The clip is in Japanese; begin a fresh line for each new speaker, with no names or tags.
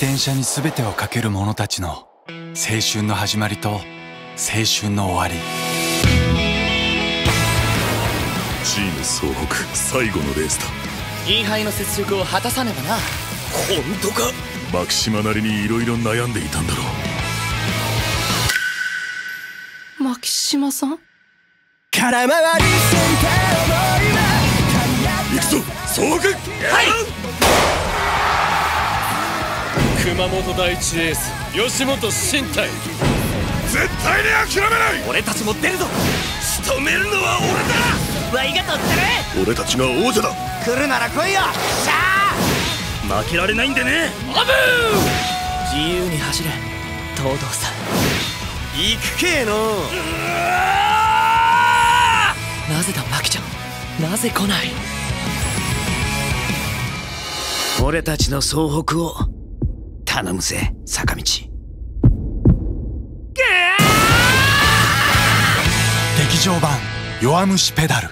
転車に全てをかける者たちの青春の始まりと青春の終わり。
チーム総北最後のレースだ。
インハイの雪辱を果たさねばな。
本当か？マキシマなりに色々悩んでいたんだろ
う。牧島さん？
空回り
行くぞ総北！
はい熊本第一エース吉本新太。
絶対に諦めない！
俺たちも出るぞ。
仕留めるのは俺
だ！ワイが取って
る。俺たちが王者だ！
来るなら来いよ。シ
ャー！負けられないんでね！アブー自由に走れ。東堂さん。
行くけの！
なぜだマキちゃん？なぜ来ない？
俺たちの総北を頼むぜ坂道。
劇場版「弱虫ペダル」